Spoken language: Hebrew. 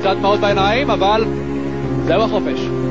קצת דמעות בעיניים, אבל זהו החופש.